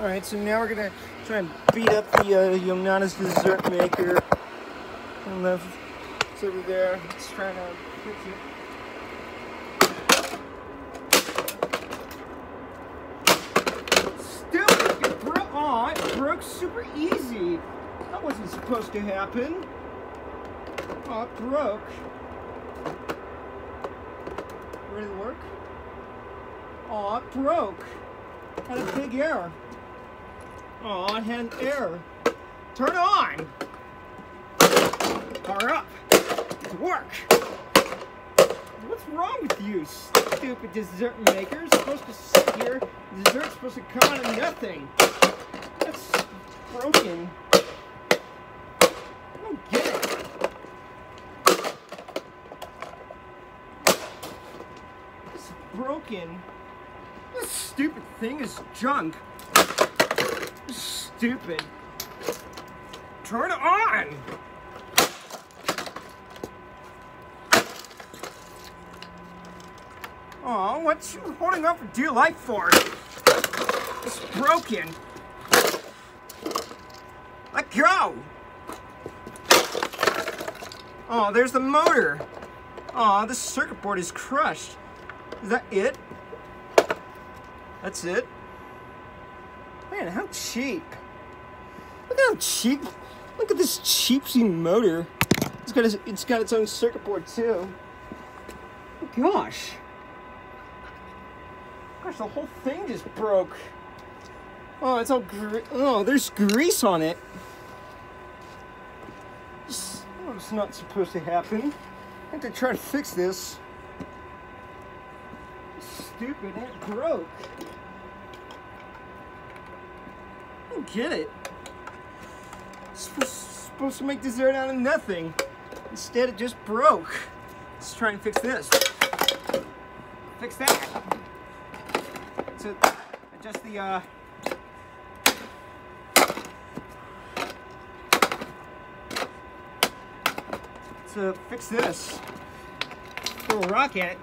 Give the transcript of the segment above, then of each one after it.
All right, so now we're gonna try and beat up the uh, Yonanas dessert maker. And left, it's over there. It's trying to fix it. Stupid! It broke. It broke super easy. That wasn't supposed to happen. Oh, it broke. Ready to work? Oh, it broke. Had a big error. Oh, it had error. Turn on! Power up! Work! What's wrong with you, stupid dessert maker? It's supposed to sit here. Dessert's supposed to come out of nothing. That's broken. I don't get it. It's broken. This stupid thing is junk. Stupid. Turn it on! Oh, what you holding up for dear life for? It's broken. Let go! Oh, there's the motor. Oh, the circuit board is crushed. Is that it? That's it? Man, how cheap. Look at how cheap. Look at this cheapsy motor. It's got, its, it's got its own circuit board too. Gosh. Gosh, the whole thing just broke. Oh, it's all gre Oh, there's grease on it. This, oh, it's not supposed to happen. I have to try to fix this. It's stupid, it broke. I don't get it. It's supposed, to make dessert out of nothing. Instead, it just broke. Let's try and fix this. Fix that. To adjust the, uh, to fix this. Throw a rock at it.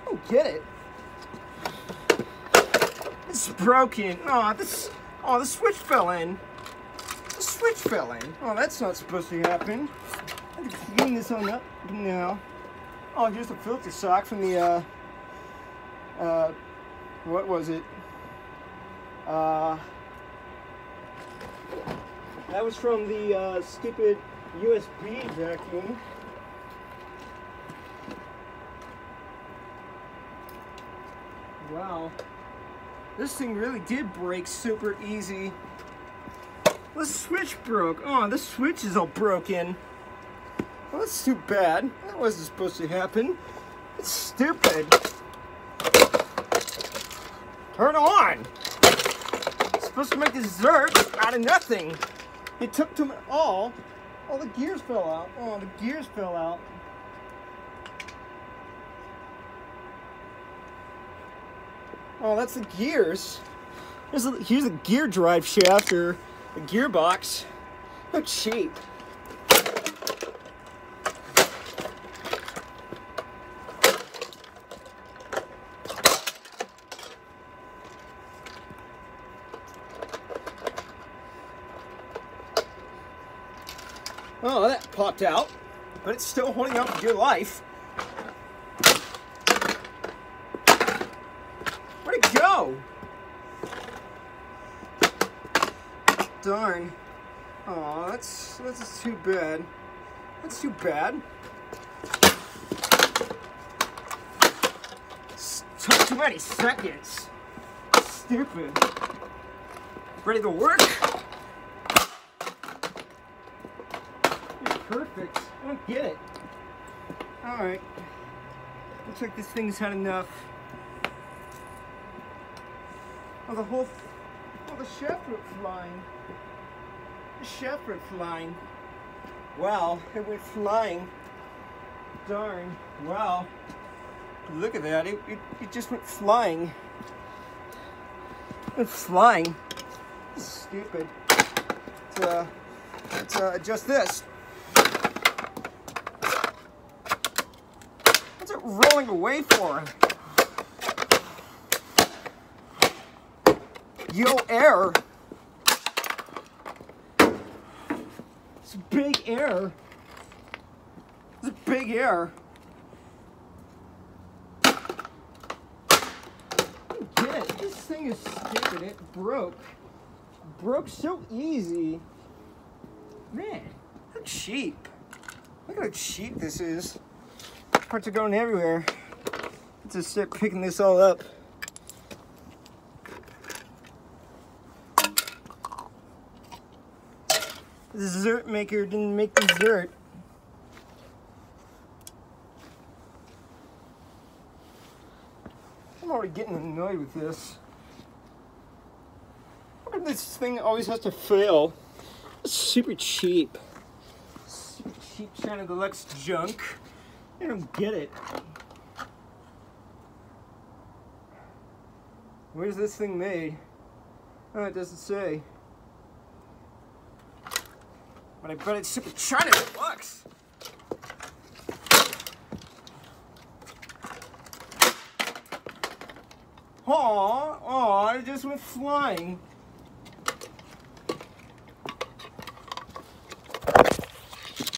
I don't get it. It's broken. Oh, this. Oh, the switch fell in. The switch fell in. Oh, that's not supposed to happen. I to clean this on up now. Oh, here's the filter sock from the. Uh, uh, what was it? Uh, that was from the uh, stupid USB vacuum. Wow. This thing really did break super easy. The switch broke. Oh, the switch is all broken. Well, that's too bad. That wasn't supposed to happen. It's stupid. Turn on! It's supposed to make dessert out of nothing. It took to all. Oh, the gears fell out. Oh, the gears fell out. Oh, that's the gears. Here's a, here's gear drive shaft or a gearbox. How cheap. Oh, that popped out, but it's still holding up dear life. Darn. Oh, that's that's too bad. That's too bad. Took too many seconds. Stupid. Ready to work? perfect. I don't get it. Alright. Looks like this thing's had enough. Oh, the whole... Oh, the went flying. The went flying. Wow, it went flying. Darn. Wow. Look at that. It, it, it just went flying. It went flying. Stupid. Let's, uh, uh, adjust this. What's it rolling away for? Yo, error. It's a big error. It's a big error. Get it? This thing is stupid. It broke. Broke so easy. Man, how cheap. Look how cheap this is. Parts are going everywhere. Let's just start picking this all up. The dessert maker didn't make dessert. I'm already getting annoyed with this. Come this thing always has to fail? It's super cheap. Super cheap China Deluxe junk. I don't get it. Where's this thing made? Oh, it doesn't say. But I bet it's super China Deluxe. Aw, aw, it just went flying.